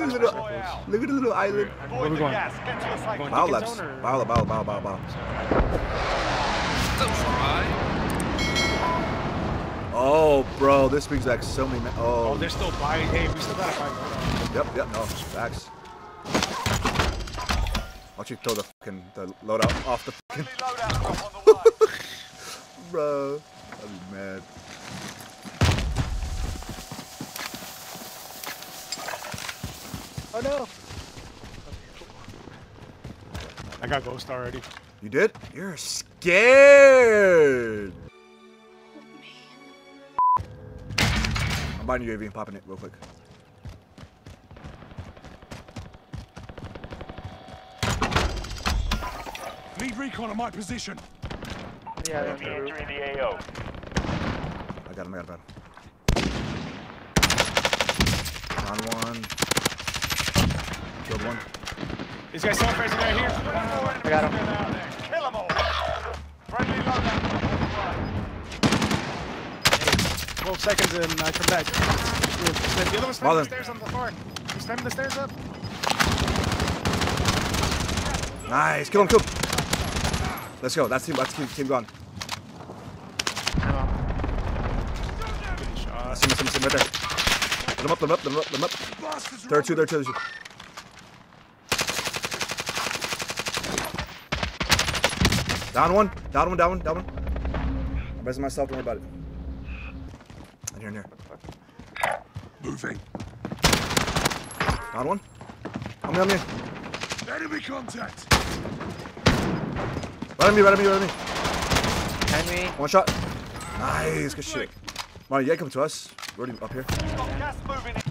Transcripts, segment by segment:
at this little, look at the little island. Where are we going? Bow left. Bow, bow, bow, bow, bow. Oh, bro, this brings back so many. Oh, oh, they're still buying. Hey, we still gotta buy. yep, yep, no, facts. Why don't you throw the fucking the loadout off the fucking bro? I'd be mad. Oh no! I got ghost already. You did? You're scared. Oh, I'm buying UAV and popping it real quick. Lead recon on my position. Yeah, they're on the roof. Entering the AO. I got him, I got him. On one. Killed one. These guys still present right here. I got him. Kill them all. Friendly loadout. 12 seconds and I come back. The other one's climbing the stairs on the floor. He's climbing the stairs up. Nice. Kill him, kill him. Let's go. That's team. That's team, team gone. Ammo. Good shot. I see him, I see him, I see right there. Let him up, let him up, let him up, let him up. There are two, there are two, there are two. Down one, down one, down one, down one. I'm raising myself, don't worry about it. In here, in here. Moving. Down one. On me, on me. Enemy contact. Right on me, right on me, right on me. Behind me. One shot. Nice, good shit. Mario, you gotta come to us. We're already up here. Got gas moving in.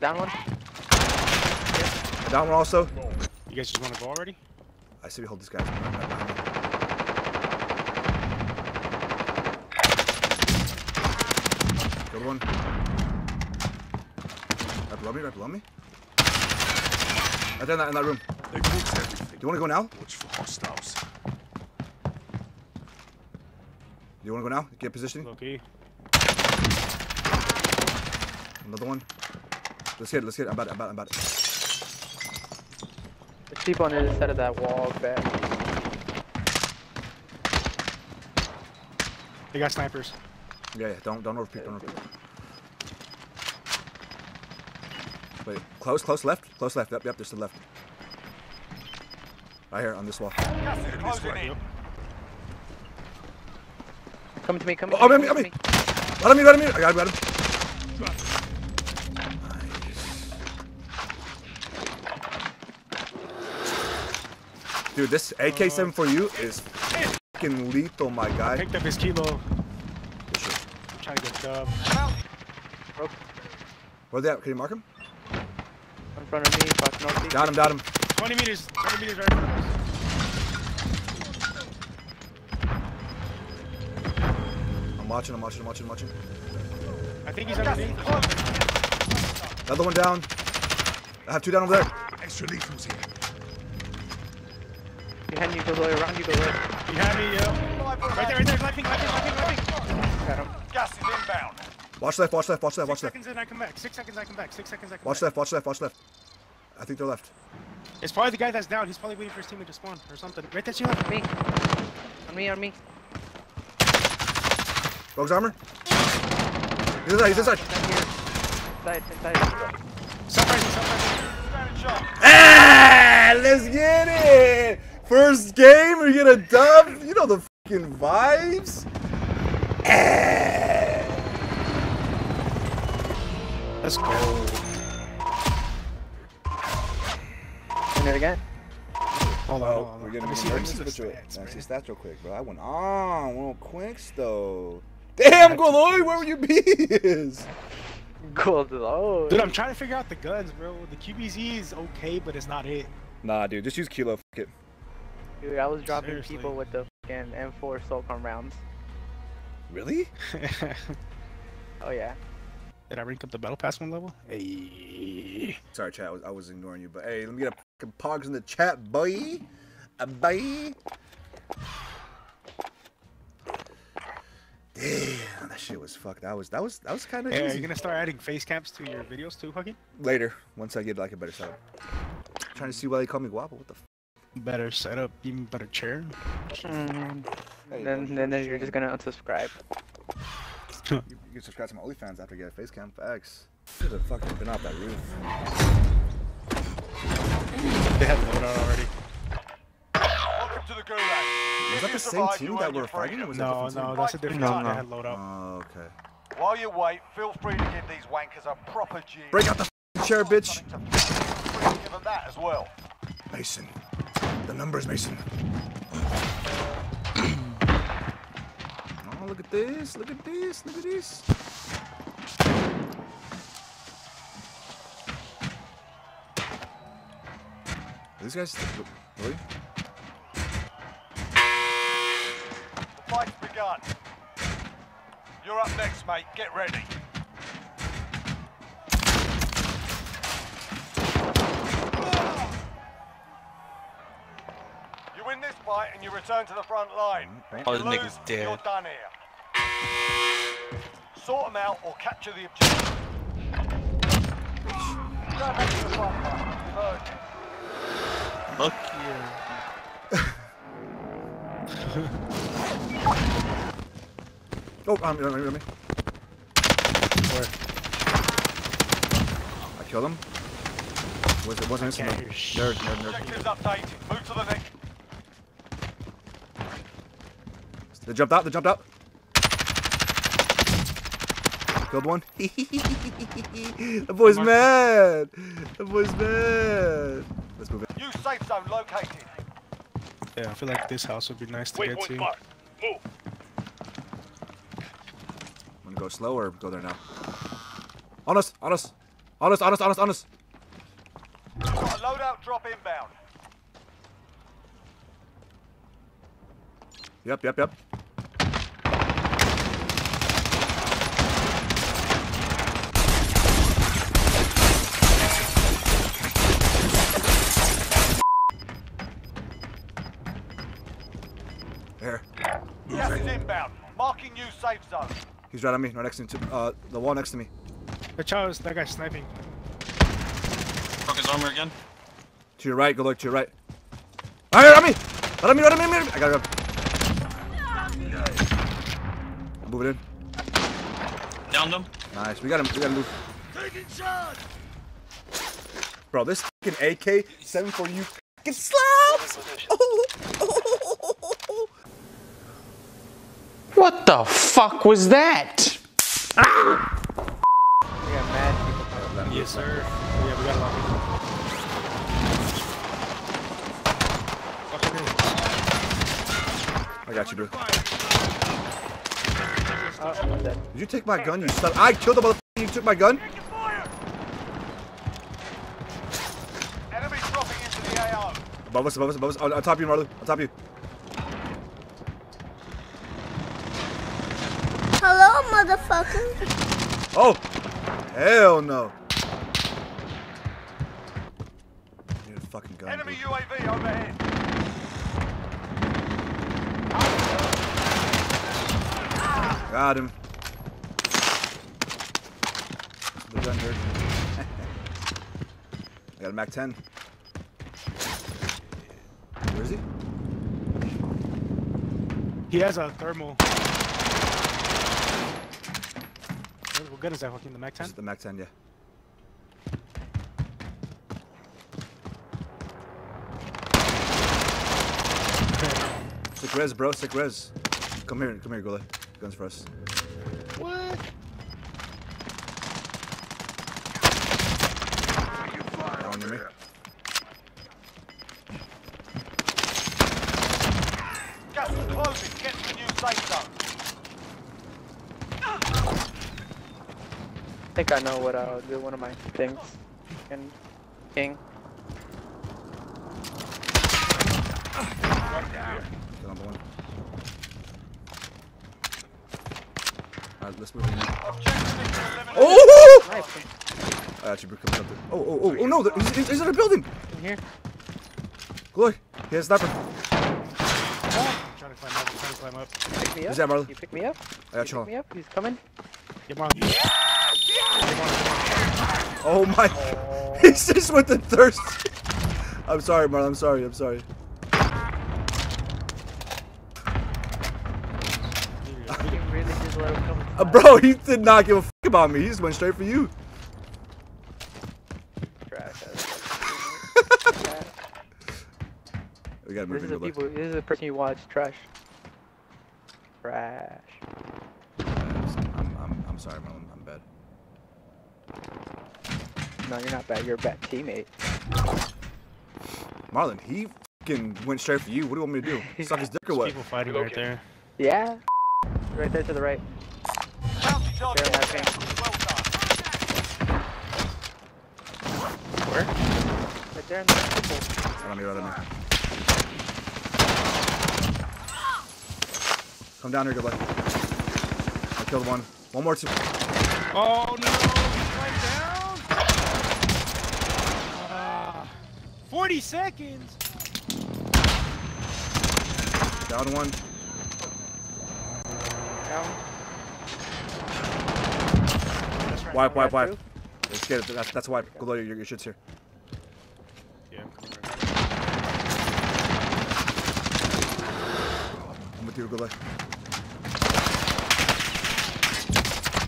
Down one. Down one also. You guys just want to go already? I see we hold these guys. Right behind me. Killed one. Right below me, right below me. Right there in that, in that room. They booked everything. Do you wanna go now? Watch for hostiles. Do you wanna go now? Get positioning. Okay. Another one. Let's get it, let's get it. I'm about it, I'm about it, I'm about it. There's people on the other side of that wall. Bet. They got snipers. Yeah, yeah, don't, don't overpeak, don't overpeak. Wait, close, close left, close left. Yep, yep, there's the left. Right here on this wall. Gas is closing in. Come to me. Come oh, to Oh, me. on me, come on to me. Right on me, right on me. I got him, got him. Dude, this AK-74u is fucking lethal, my guy. Picked up his kilo. Good shit. I'm trying to get shoved. Where they at? Can you mark him? In front of me. Fuck northeast. Down him, down him. 20 meters. 20 meters right in front of us. I'm watching, I'm watching, I'm watching, I'm watching. I think he's underneath. Another one down. I have two down over there. Extra lethals here. Behind you, go lower. Around you, go lower. Behind me, yo. Right there, right there. Left wing, left wing, left wing, left wing. Got him. Gas is inbound. Watch left, watch left, watch left, Six watch left. seconds and I come back. Six seconds, I come back. Six seconds, I come Watch back. left, watch left, watch left. I think they're left. It's probably the guy that's down. He's probably waiting for his teammate to spawn or something. Right there, Sheila. Me. On me. On me. Rogue's armor. He's inside, he's inside. Inside. Inside. Inside. Self-rising, self-rising. Ah, let's get it. First game, we get a dub. You know the fucking vibes. Ah. Let's go. Win it again. Hold on, hold on. We're Let getting me an see, emergency see the stats, Let's see stats real quick, bro. I went on real quick though. Damn, Goloy, where were you bees? Gold low. Dude, I'm trying to figure out the guns, bro. The QBZ is okay, but it's not it. Nah, dude, just use kilo. Fuck it. Dude, I was dropping Seriously. people with the fucking M4 Solcom rounds. Really? Oh yeah. Did I rank up the battle pass one level? Hey. Sorry, chat. I was, I was ignoring you, but hey, let me get a fucking pogs in the chat, boy. A boy. Damn. that shit was fuck. That was that was that was kind of Hey, are easy. you gonna start adding face caps to your videos too, Joaquin? Later, once I get like a better setup. Trying to see why they call me guapo. What the? F- Better setup, even better chair. Mm. Then, then then you're just gonna unsubscribe. you, you can subscribe to my OnlyFans after you get a face cam. Facts. Should have fucking been off that roof. They had loadout already. Welcome to the Gulag. Was If that the same survive, team that we were fighting? Or freedom. was No, different no, team? that's a different No, team. no. They had loadout. Oh, okay. While you wait, feel free to give these wankers a proper G. Break out the chair, bitch. To- give them that as well. Mason. The numbers, Mason. oh, look at this. Look at this. Look at this. These guys. Oh, really? The fight's begun. You're up next, mate. Get ready. You return to the front line. If Oh, you the lose, nigga's dead. You're done here. Sort them out or capture the objective. Go back to the front line. You've earned it. Fuck yeah. Oh, um, you know, you know me. Where? I killed him. Was it wasn't Can't instant? hear sh- Nerd, nerd, nerd. Objectives updated. Move to the next. They jumped out. They jumped out. Killed one. the boy's mad. The boy's mad. Let's move in. New safe zone located. Yeah, I feel like this house would be nice to get to. Move. I'm gonna go slow or go there now. On us, on us, on us, on us, on us, on us. Got a loadout drop inbound. Yep, yep, yep. Safe zone. He's right on me, right next to me. Uh, the wall next to me. The Charles, that guy's sniping. Broke his armor again. To your right, go look to your right. Right on me! Right on me, right on me, right on me! I got him. Move it in. Downed him. Nice. We got him. We got to move. Taking charge! Bro, this fucking AK seven for you fucking slaps. What the fuck was that? We got mad people. Yes, sir. Yeah, we got a lot of people. I got you, bro. Oh, Did you take my gun? You son. I killed the motherfucker. You took my gun. Enemy dropping into the AO. Above us, above us, above us. On, on top of you, Marlon. On top of you. Motherfucker. Oh, hell no. I need a fucking gun. Enemy dude. UAV overhead. Got him. The gun, dude. I got a Mac 10. Where is he? He has a thermal. What gun is that, Joaquin? The Mac 10? This is the Mac 10, yeah. Sick res, bro. Sick res. Come here, come here, Gula. Guns for us. What? Down near me. Gas is closing. Get to the new safe zone. I think I know what I'll do. One of my things. And King. Kill number one. Alright, let's move in. Objective is to eliminate. Oh! I actually coming up there. Oh, oh, oh, oh no! there- He's, he's, he's in a building! In here. Glory! He has a sniper. I'm trying to climb up. I'm trying to climb up. Pick me up. Who's that, brother? You pick me up. I got Pick you. me up. He's coming. Get Marlon. Oh my. He's just with the thirst. I'm sorry, Marlon. I'm sorry. I'm sorry. Really just let him come. Uh, bro, he did not give a fuck about me. He just went straight for you. Trash. We gotta this move is in. the people. This is the person you watch. Trash. Trash. I'm, I'm, I'm sorry, Marlon. I'm bad. No, you're not bad. You're a bad teammate. Marlon, he fucking went straight for you. What do you want me to do? Suck his dick or what? People fighting right there. Yeah. Right there to the right. Bounty target Share. Well. Where? Right there in the purple. I don't need right on. Come down here, good luck. I killed one. One more, two. Oh no! 40 seconds! Down one. Down. Right. Wipe, wipe, wipe. Let's get it. That's, that's wipe. Okay. Go load your, your shit's here. Yeah, I'm with you, good luck.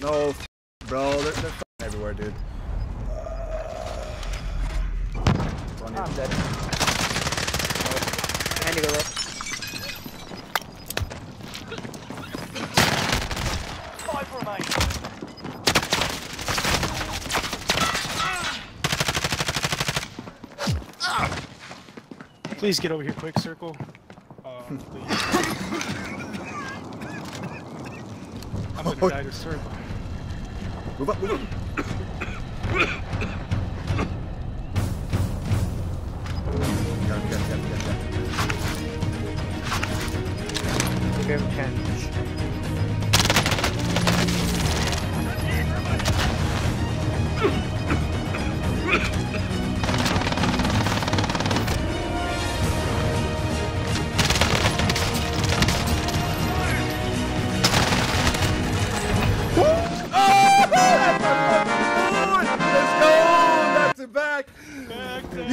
No, bro. They're, they're everywhere, dude. Run I'm here. dead. And you go left. Five remain. Please get over here quick, circle. Uh, please. I'm gonna oh. die to circle. Move up, move up.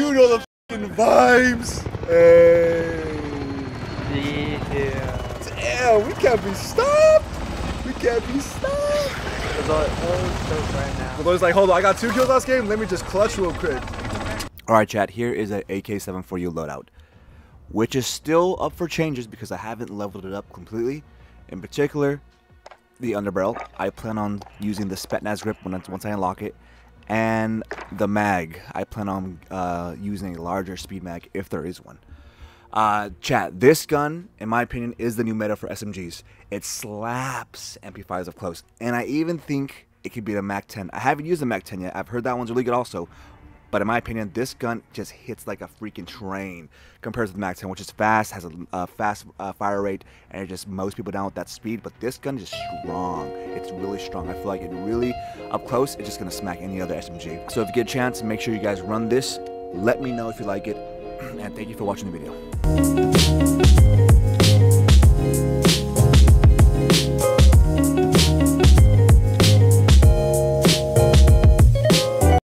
You know the fucking vibes! Hey! Yeah. Damn, we can't be stopped! We can't be stopped! There's all, oh, so right now. The Lord's like, hold on, I got two kills last game. Let me just clutch real quick. Alright, chat, here is an AK-74u loadout. Which is still up for changes because I haven't leveled it up completely. In particular, the underbarrel. I plan on using the Spetsnaz grip when, once I unlock it. And the mag. I plan on uh, using a larger speed mag if there is one. Uh, chat, this gun, in my opinion, is the new meta for SMGs. It slaps MP5s up close. And I even think it could be the MAC 10. I haven't used the MAC 10 yet. I've heard that one's really good also. But in my opinion, this gun just hits like a freaking train compared to the MAC 10, which is fast, has a uh, fast uh, fire rate, and it just mows people down with that speed. But this gun is strong. It's really strong. I feel like it really, up close, it's just to smack any other SMG. So if you get a chance, make sure you guys run this. Let me know if you like it. And thank you for watching the video.